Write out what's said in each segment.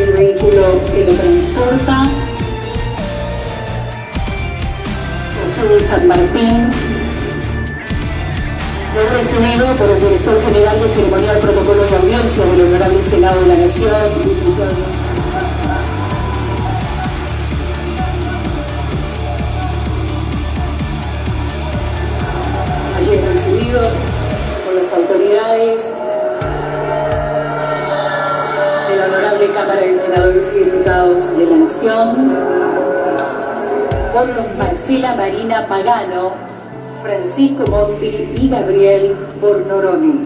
el vehículo que lo transporta. De San Martín es recibido por el director general de Ceremonial, Protocolo y Audiencia del Honorable Senado de la Nación, licenciado Senadores y Diputados de la Nación, por Marcela Marina Pagano, Francisco Monti y Gabriel Bornoroni.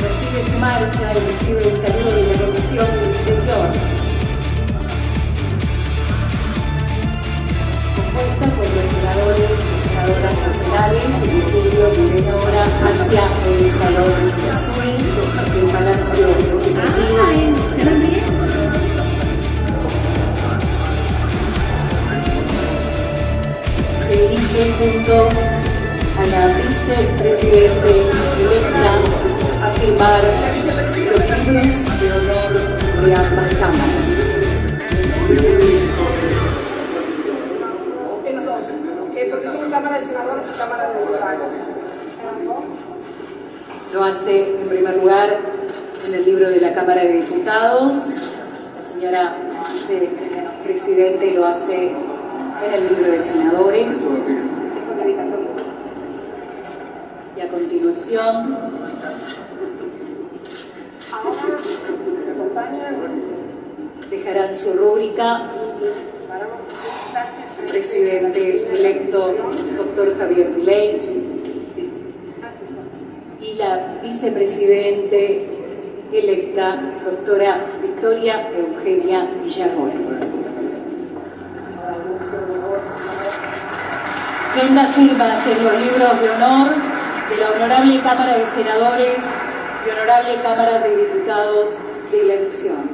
Recibe su marcha y recibe el saludo de la Comisión del Interior. Compuesta por los senadores senadoras nacionales, el estudio ven ahora hacia el Salón Azul del Palacio se dirige junto a la vicepresidente electa a firmar los libros de honor de ambas cámaras. Hace en primer lugar en el libro de la Cámara de Diputados, la señora vicepresidente lo hace en el libro de senadores. Y a continuación, dejarán su rúbrica. El presidente electo, doctor Javier Milei, vicepresidente electa, doctora Victoria Eugenia Villarroel. Senda firmas en los libros de honor de la Honorable Cámara de Senadores y Honorable Cámara de Diputados de la Nación.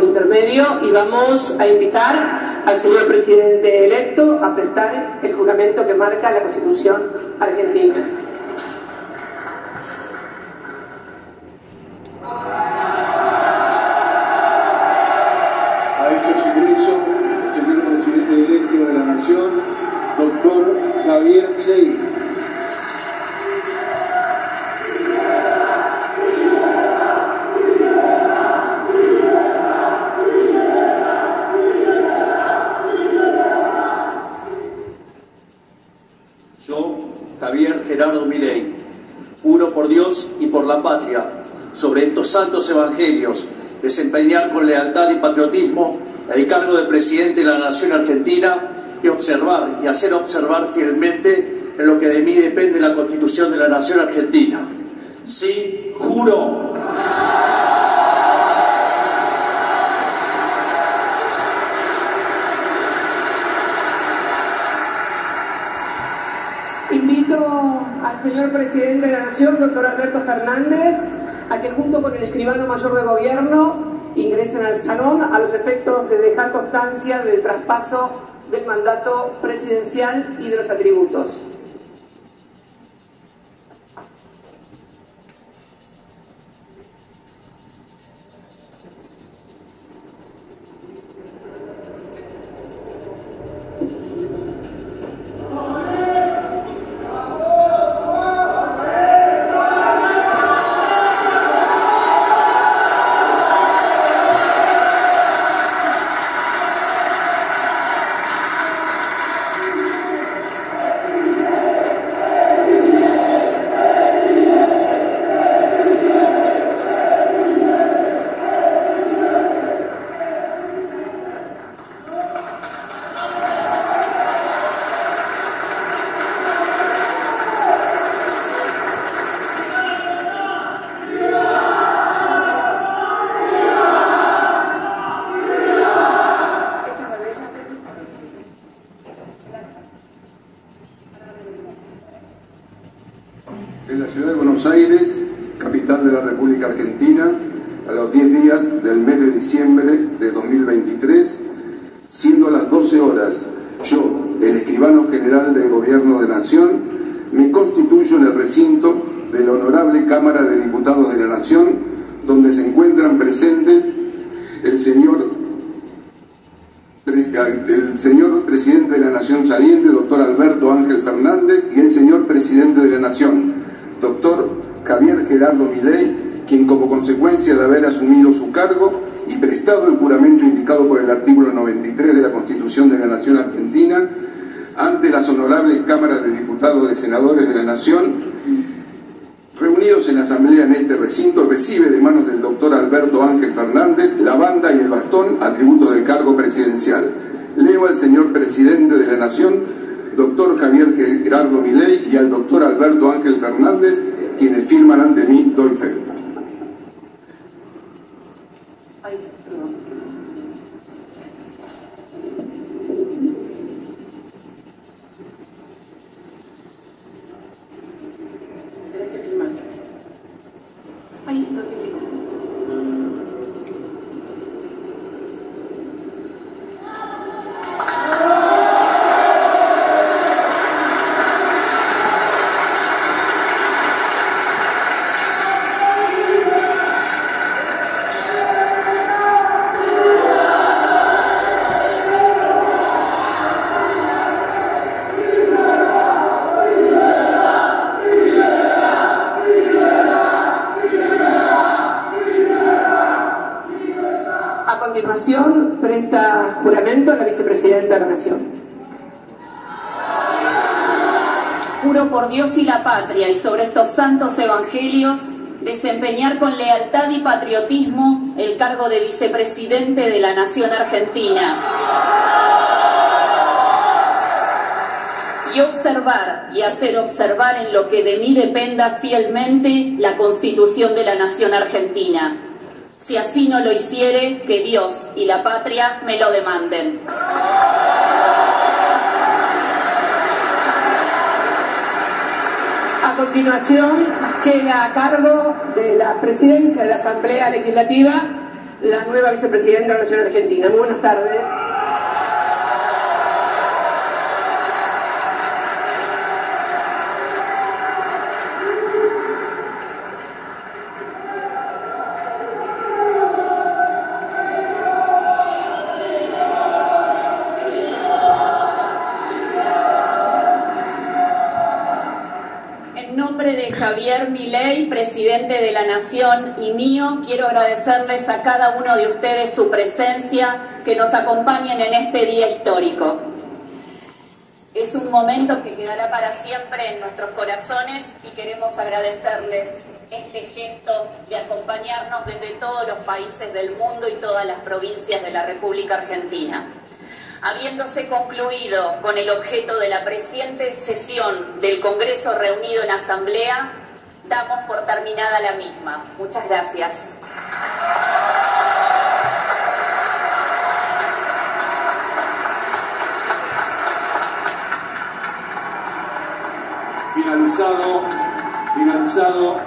Intermedio y vamos a invitar al señor presidente electo a prestar el juramento que marca la Constitución argentina. Javier Gerardo Milei, juro por Dios y por la patria, sobre estos santos evangelios, desempeñar con lealtad y patriotismo el cargo de presidente de la Nación Argentina y observar y hacer observar fielmente en lo que de mí depende la Constitución de la Nación Argentina. Sí, juro. Presidente de la Nación, doctor Alberto Fernández, a que junto con el escribano mayor de gobierno ingresen al salón a los efectos de dejar constancia del traspaso del mandato presidencial y de los atributos. En la ciudad de Buenos Aires, capital de la República Argentina, a los 10 días del mes de diciembre de 2023, siendo las 12 horas, yo, el escribano general del Gobierno de Nación, me constituyo en el recinto de la Honorable Cámara de Diputados de la Nación, donde se encuentran presentes el señor, el señor presidente de la Nación saliente, doctor Alberto Ángel Fernández, y el señor presidente de la Nación, doctor Gerardo Milei, quien como consecuencia de haber asumido su cargo y prestado el juramento indicado por el artículo 93 de la Constitución de la Nación Argentina, ante las honorables cámaras de diputados de senadores de la Nación, reunidos en la asamblea en este recinto, recibe de manos del doctor Alberto Ángel Fernández la banda y el bastón, atributos del cargo presidencial. Leo al señor presidente de la Nación, doctor Javier Gerardo Milei, y al doctor Alberto Ángel Fernández, quienes firman ante mí, doy fe. Presta juramento a la vicepresidenta de la Nación. Juro por Dios y la patria y sobre estos santos evangelios desempeñar con lealtad y patriotismo el cargo de vicepresidente de la Nación Argentina. Y observar y hacer observar en lo que de mí dependa fielmente la Constitución de la Nación Argentina si así no lo hiciere, que Dios y la patria me lo demanden. A continuación, queda a cargo de la presidencia de la Asamblea Legislativa la nueva vicepresidenta de la Nación Argentina. Muy buenas tardes. Javier Milei, presidente de la Nación y mío, quiero agradecerles a cada uno de ustedes su presencia, que nos acompañen en este día histórico. Es un momento que quedará para siempre en nuestros corazones y queremos agradecerles este gesto de acompañarnos desde todos los países del mundo y todas las provincias de la República Argentina habiéndose concluido con el objeto de la presente sesión del Congreso reunido en Asamblea, damos por terminada la misma. Muchas gracias. Finalizado, finalizado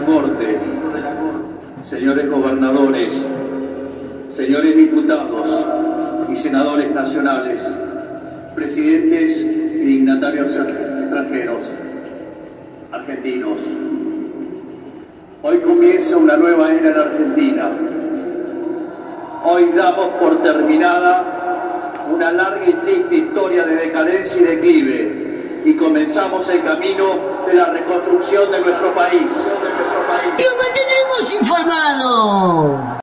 la Corte, señores gobernadores, señores diputados y senadores nacionales, presidentes y dignatarios extranjeros, argentinos. Hoy comienza una nueva era en Argentina. Hoy damos por terminada una larga y triste historia de decadencia y declive y comenzamos el camino de la reconstrucción de nuestro país. Lo mantendremos informado.